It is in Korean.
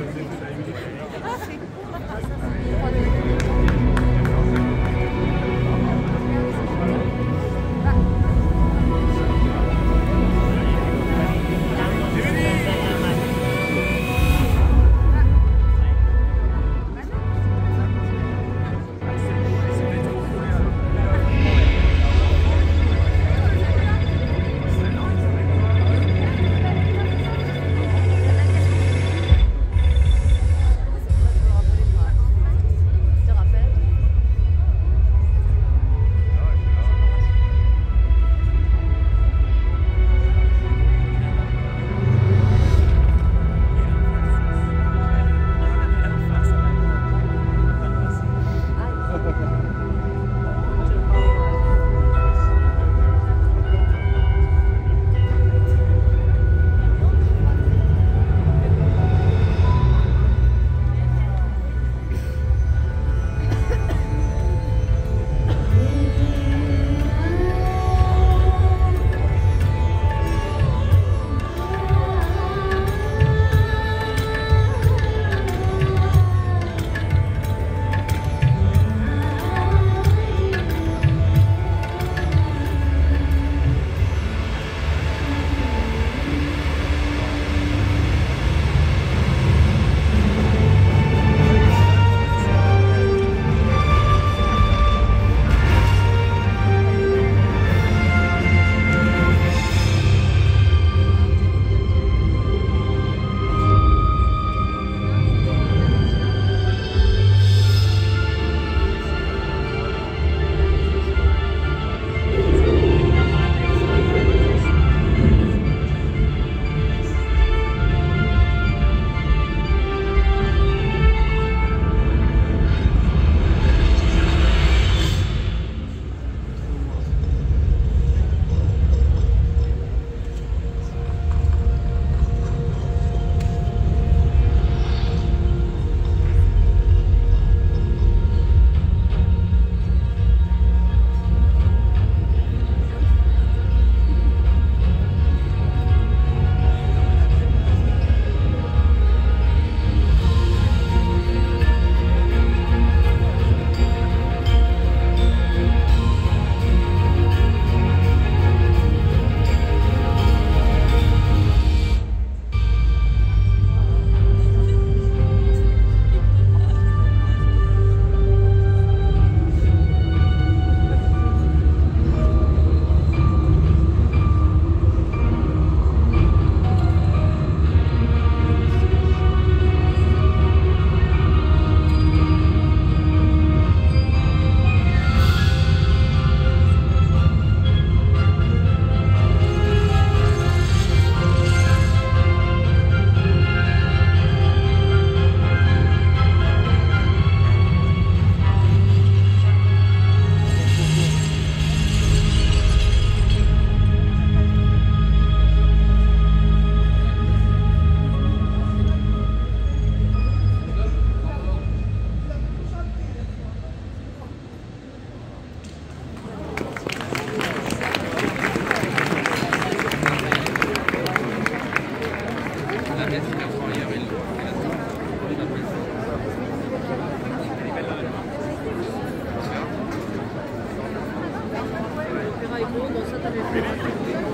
Non 哦，都是他的。